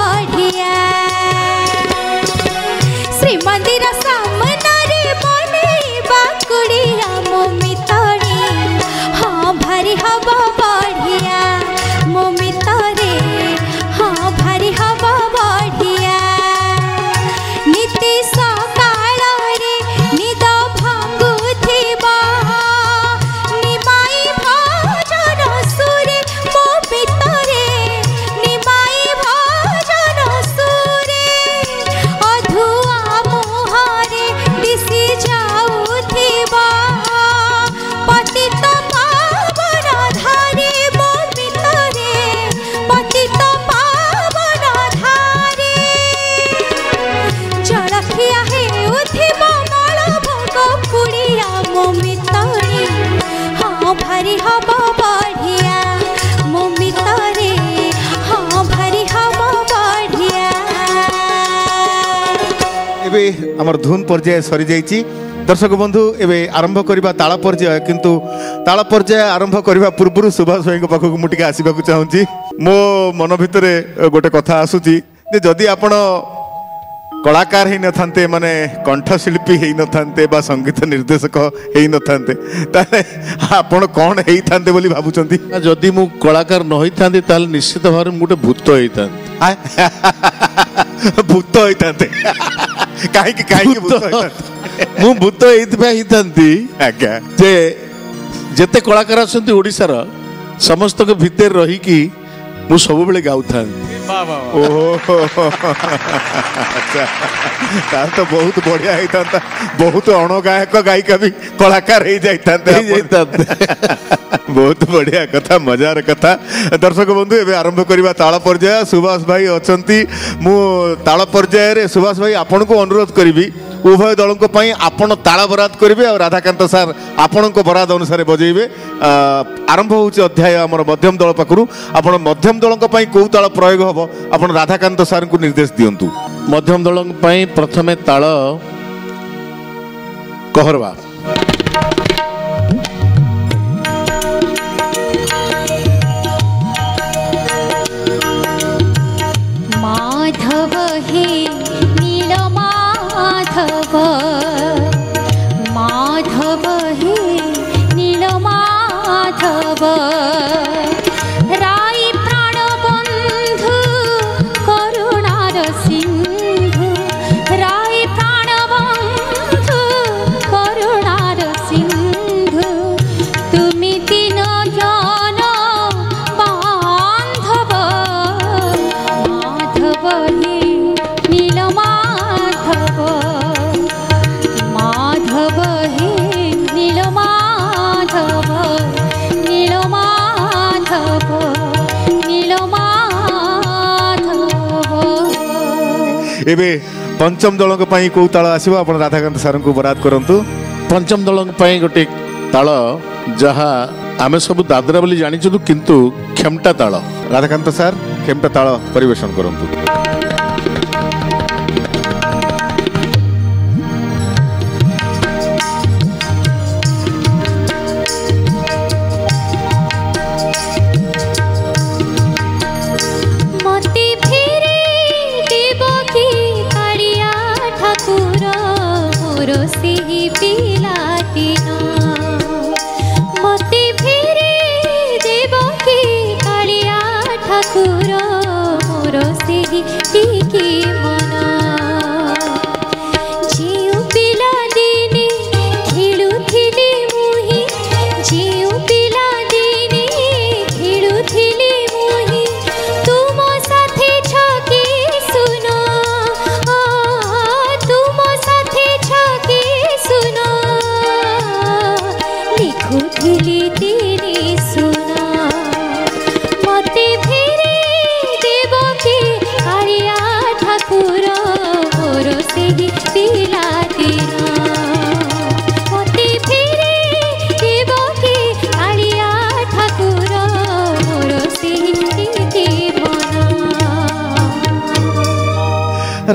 পর্যায়ে সরি সরিযাই দর্শক বন্ধু এবে আরম্ভ করা তাল পর্যায় কিন্তু তাল পর্যায় আরম্ভ করা পূর্ব সুভাষ ভাই পাখক মু টিকে আসবে চাহি মো মন ভিতরে গোটে কথা আসুচি যে যদি আপনার কলাকার হয়ে নথান্তে মানে কণ্ঠশিল্পী হয়ে নথান্তে বা সঙ্গীত নির্দেশক হয়ে নথান্তে তাহলে আপনার কণ হয়ে থাকে বলে ভাবুছেন যদি মু কলাকার নই হই তাহলে নিশ্চিত ভাবে মু গোটে ভূত হয়ে থাকে ভূত হয়ে থাকে କାହିଁକି କାହିଁକି ମୁଁ ଭୂତ ଏଇଥିପାଇଁ ହେଇଥାନ୍ତି ଆଜ୍ଞା ଯେ ଯେତେ କଳାକାର ଅଛନ୍ତି ଓଡ଼ିଶାର ସମସ୍ତଙ୍କ ଭିତରେ ରହିକି ମୁଁ ସବୁବେଳେ ଗାଉଥାନ୍ତି वाह वाह ओहो ତାହେଲେ ତ ବହୁତ ବଢିଆ ହେଇଥାନ୍ତା ବହୁତ ଅଣଗାୟକ ଗାୟିକା ବି କଳାକାର ହେଇଯାଇଥାନ୍ତେ ହେଇଯାଇଥାନ୍ତେ ବହୁତ ବଢିଆ କଥା ମଜାର କଥା ଦର୍ଶକ ବନ୍ଧୁ ଏବେ ଆରମ୍ଭ କରିବା ତାଳ ପର୍ଯ୍ୟାୟ ସୁଭାଷ ଭାଇ ଅଛନ୍ତି ମୁଁ ତାଳ ପର୍ଯ୍ୟାୟରେ ସୁଭାଷ ଭାଇ ଆପଣଙ୍କୁ ଅନୁରୋଧ କରିବି ଉଭୟ ଦଳଙ୍କ ପାଇଁ ଆପଣ ତାଳ ବରାଦ କରିବେ ଆଉ ରାଧାକାନ୍ତ ସାର୍ ଆପଣଙ୍କ ବରାଦ ଅନୁସାରେ ବଜେଇବେ ଆରମ୍ଭ ହେଉଛି ଅଧ୍ୟାୟ ଆମର ମଧ୍ୟମ ଦଳ ପାଖରୁ ଆପଣ ମଧ୍ୟମ ଦଳଙ୍କ ପାଇଁ କେଉଁ ତାଳ ପ୍ରୟୋଗ ହେବ ଆପଣ ରାଧାକାନ୍ତ ସାର୍ଙ୍କୁ ନିର୍ଦ୍ଦେଶ ଦିଅନ୍ତୁ ମଧ୍ୟମ ଦଳଙ୍କ ପାଇଁ ପ୍ରଥମେ ତାଳ କହରବା ଏବେ ପଞ୍ଚମ ଦଳଙ୍କ ପାଇଁ କେଉଁ ତାଳ ଆସିବ ଆପଣ ରାଧାକାନ୍ତ ସାର୍ଙ୍କୁ ବରାଦ କରନ୍ତୁ ପଞ୍ଚମ ଦଳଙ୍କ ପାଇଁ ଗୋଟେ ତାଳ ଯାହା ଆମେ ସବୁ ଦାଦରା ବୋଲି ଜାଣିଛୁ କିନ୍ତୁ କ୍ଷମତା ତାଳ ରାଧାକାନ୍ତ ସାର୍ କ୍ଷମତା ତାଳ ପରିବେଷଣ କରନ୍ତୁ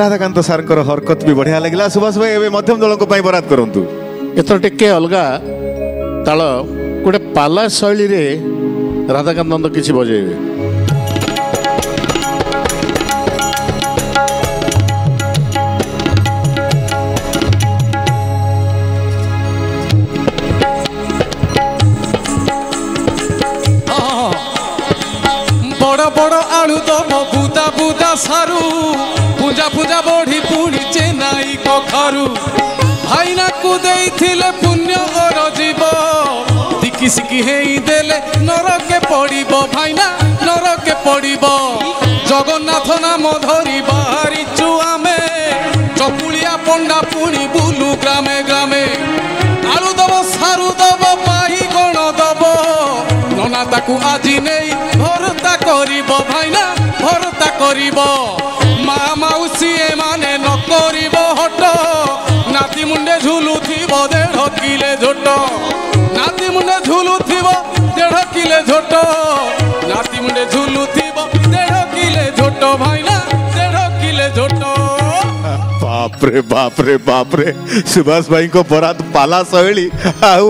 ରାଧାକାନ୍ତ ସାର୍ଙ୍କର ହରକତ ବି ବଢ଼ିଆ ଲାଗିଲା ସୁଭାଷ ଭାଇ ଏବେ ମଧ୍ୟମ ଦଳଙ୍କ ପାଇଁ ବରାଦ କରନ୍ତୁ ଏଥର ଟିକେ ଅଲଗା ତାଳ ଗୋଟେ ପାଲା ଶୈଳୀରେ ରାଧାକାନ୍ତ କିଛି ବଜେଇବେ বড় ବଡ଼ আলু দম বুদা বুদা ସାରୁ ପୂଜା ପୂଜା ବଢ଼ି ପୁଣି ଚେନାଇ କଖାରୁ ଭାଇନାକୁ ଦେଇଥିଲେ ପୁଣ୍ୟ ଘର ଯିବ ଟିକି ସିକି ହେଇଦେଲେ ନରକେ ପଡ଼ିବ ଭାଇନା ନରକେ ପଡ଼ିବ ଜଗନ୍ନାଥ ନାମ ଧରି ବାହାରିଛୁ ଆମେ ଚକୁଳିଆ ପଣ୍ଡା ପୁଣି ବୁଲୁ ଗ୍ରାମେ ଗ୍ରାମେ ଆଳୁ ଦବ ସାରୁ ଦବ ପାହି ଗଣ ଦବ ନନା ତାକୁ ଆଜି ନେଇ ଭରତା କରିବ ଭାଇନା ଭରତା କରିବ মা মাউসিয়ে মানে নকরিব হট নাতি মুন্ডে ঝুলুথিব দেড় কিলে ঝোট নাতি মুন্ডে ঝুলুথিব দেড় কিলে ঝোট নাতি মুন্ডে ঝুলুথিব ବାପରେ ବାପରେ ବାପରେ ସୁଭାଷ ଭାଇଙ୍କ ବରାତ ପାଲା ଶୈଳୀ ଆଉ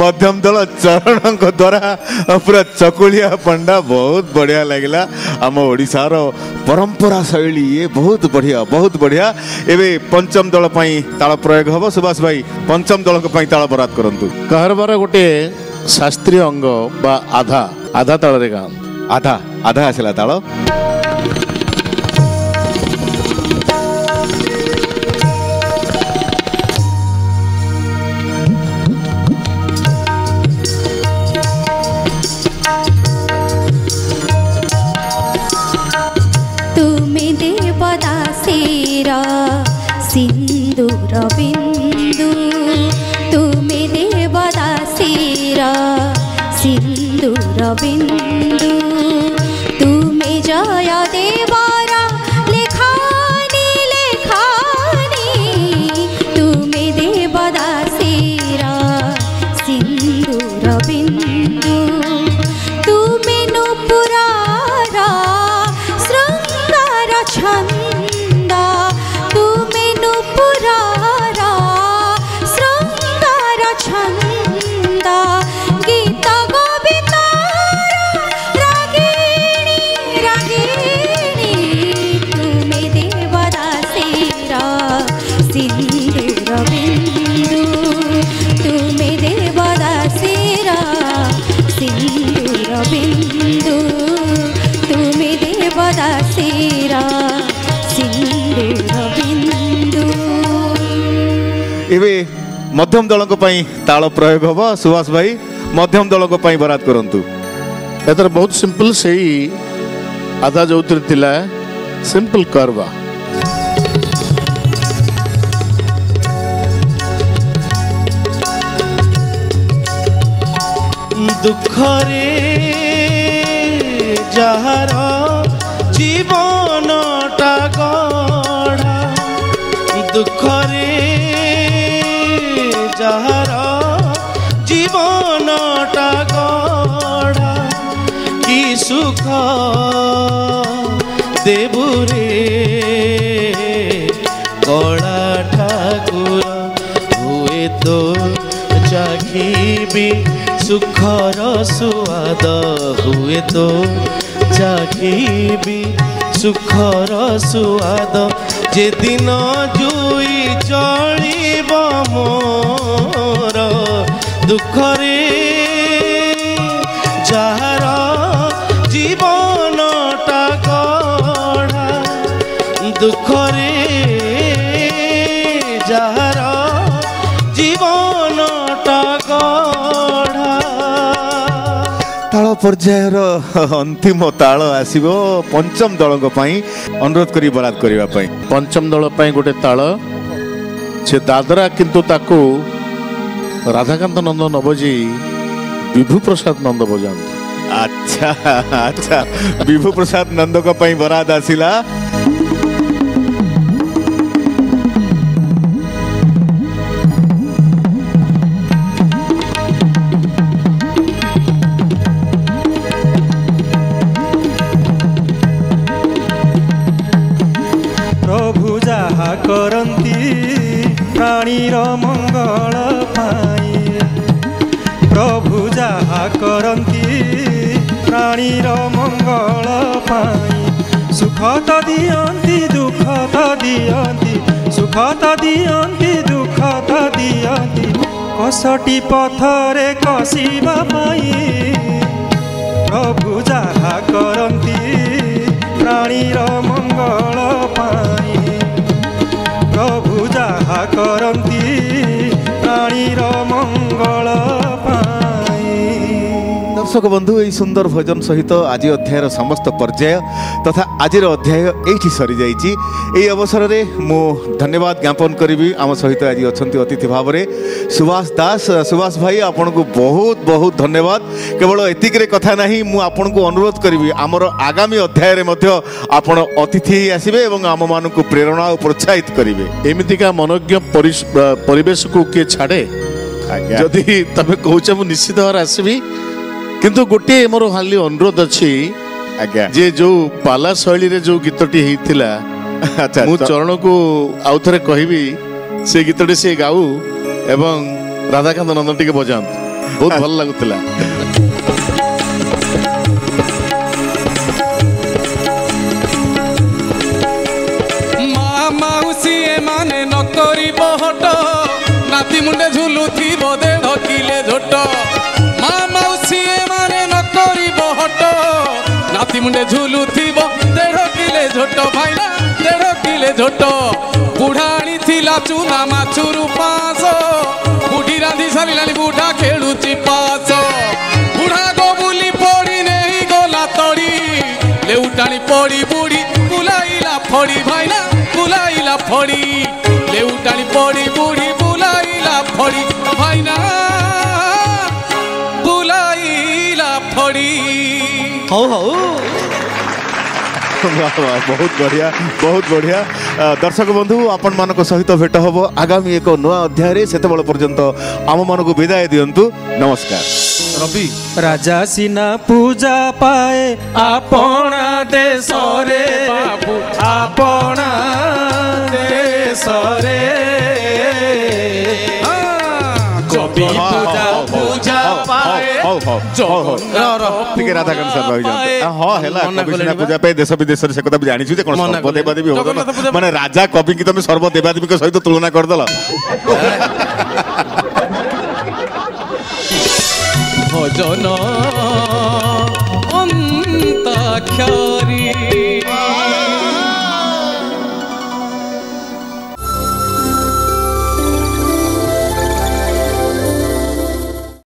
ମଧ୍ୟମ ଦଳ ଚରଣଙ୍କ ଦ୍ୱାରା ପୁରା ଚକୁଳିଆ ପଣ୍ଡା ବହୁତ ବଢ଼ିଆ ଲାଗିଲା ଆମ ଓଡ଼ିଶାର ପରମ୍ପରା ଶୈଳୀ ଇଏ ବହୁତ ବଢ଼ିଆ ବହୁତ ବଢ଼ିଆ ଏବେ ପଞ୍ଚମ ଦଳ ପାଇଁ ତାଳ ପ୍ରୟୋଗ ହେବ ସୁଭାଷ ଭାଇ ପଞ୍ଚମ ଦଳଙ୍କ ପାଇଁ ତାଳ ବରାତ କରନ୍ତୁ କାରବାର ଗୋଟିଏ ଶାସ୍ତ୍ରୀୟ ଅଙ୍ଗ ବା ଆଧା ଆଧା ତାଳରେ ଗାଁ ଆଧା ଆଧା ଆସିଲା ତାଳ मध्यम दल ताल प्रयोग हम सुभाष भाई मध्यम दल पनि बरात गरौँ बहुत सिंपल से ସେଇ ଆଧା ଯେଉଁଥିରେ ଥିଲା ସିମ୍ପଲ୍ କରବା ଦୁଃଖରେ দেবুরে কড়া ঠাকুর হুয়ে তো চাকিবি সুখর সুয়াদ হুয়ে তো চাকিবি সুখর সুয়াদ যেদিন জুই চলিব মোর দুঃখ দুঃখরে যাহার জীবনটা গড়া তাল পর্যায়ের অন্তিম তাল আসব পঞ্চম দলঙ্ অনুরোধ করি বরাদ করা পঞ্চম দল গোটে তাল সে দাদরা কিন্তু তাকে রাধাকান্ত নন্দ নবজি বিভু প্রসাদ নন্দ বজান আচ্ছা আচ্ছা বিভু প্রসাদ নন্দক বরাদ আসিলা କରନ୍ତି ପ୍ରାଣୀର ମଙ୍ଗଳ ପାଇଁ ପ୍ରଭୁ ଯାହା କରନ୍ତି ପ୍ରାଣୀର ମଙ୍ଗଳ ପାଇଁ ସୁଖ ତ ଦିଅନ୍ତି ଦୁଃଖ ତ ଦିଅନ୍ତି ସୁଖ ତ ଦିଅନ୍ତି ଦୁଃଖ ତ ଦିଅନ୍ତି କଷଟି ପଥରେ କଷିବା ପାଇଁ ପ୍ରଭୁ ଯାହା କରନ୍ତି ପ୍ରାଣୀର ମଙ୍ଗଳ ପାଇଁ ଯାହା କରନ୍ତି দর্শক বন্ধু এই সুন্দর ভোজন সহিত আজ অধ্যায়ের সমস্ত পর্যায় তথা আজির অধ্যায় এইটি সরিযাই এই অবসরের মু ধন্যবাদ জ্ঞাপন করবি আম সহিত আজ অনেক অতিথি ভাবে সুভাষ দাস সুভাষ ভাই আপনার বহুত বহুত ধন্যবাদ কেবল এতিকরে কথা না মু আপনার অনুরোধ করবি আমার আগামী অধ্যায়ের মধ্যে আপনার অতিথি আসবে এবং আম মানুষ প্রেরণা ও প্রোৎসাহিত করবে এমিতিকা মনোজ্ঞ পরিবেশকু কে ছাড়ে যদি তুমি কৌছ মু নিশ্চিত ভাবে আসবি କିନ୍ତୁ ଗୋଟିଏ ମୋର ଖାଲି ଅନୁରୋଧ ଅଛି ଆଜ୍ଞା ଯେ ଯୋଉ ପାଲା ଶୈଳୀରେ ଯୋଉ ଗୀତଟି ହେଇଥିଲା ମୁଁ ଚରଣକୁ ଆଉ ଥରେ କହିବି ସେ ଗୀତଟି ସିଏ ଗାଉ ଏବଂ ରାଧାକାନ୍ତ ନନ୍ଦନ ଟିକେ ବଜାନ୍ତୁ ବହୁତ ଭଲ ଲାଗୁଥିଲା ମୁଣ୍ଡେ ଝୁଲୁଥିବ ଦେଢ଼ କିଲେ ଝୋଟ ଭାଇନା ଦେଢ଼ କିଲେ ଝୋଟ ବୁଢ଼ାଣି ଥିଲା ଚୁନା ମାଛୁରୁ ପାଁଶ ବୁଢ଼ୀ ରାନ୍ଧି ସାରିଲାଣି ବୁଢ଼ା ଖେଳୁଛି ପାଶ ବୁଢ଼ା ଗୋବୁଲି ପଡ଼ି ନେଇ ଗଲା ତଡ଼ି ଲେଉଟାଣି ପଡ଼ି ବୁଢ଼ୀ ବୁଲାଇଲା ଫଡ଼ି ଭାଇନା ବୁଲାଇଲା ଫଡ଼ି ଲେଉଟାଣି ପଡ଼ି ବୁଢ଼ୀ ବୁଲାଇଲା ଫଡ଼ି हो हो ବହୁତ ବଢ଼ିଆ ବହୁତ ବଢ଼ିଆ ଦର୍ଶକ ବନ୍ଧୁ ଆପଣମାନଙ୍କ ସହିତ ଭେଟ ହେବ ଆଗାମୀ ଏକ ନୂଆ ଅଧ୍ୟାୟରେ ସେତେବେଳେ ପର୍ଯ୍ୟନ୍ତ ଆମମାନଙ୍କୁ ବିଦାୟ ଦିଅନ୍ତୁ ନମସ୍କାର ରବି ରାଜା ସିନା ପୂଜା ପାଏ ଆପଣା ଦେଶରେ ଆପଣା ଦେଶରେ ଟିକେ ରାଧାକାନ୍ତ ସାର୍ ରହିଯାଆନ୍ତୁ ହଁ ହେଲା କବିସିନା ପୂଜା ପାଇଁ ଦେଶ ବିଦେଶରେ ସେ କଥା ଜାଣିଛୁ ଯେ କ'ଣ ସର୍ବଦେବାଦେବୀ ହଉ ମାନେ ରାଜା କବି କି ତମେ ସର୍ବଦେବାଦେବୀଙ୍କ ସହିତ ତୁଳନା କରିଦେଲ ভজন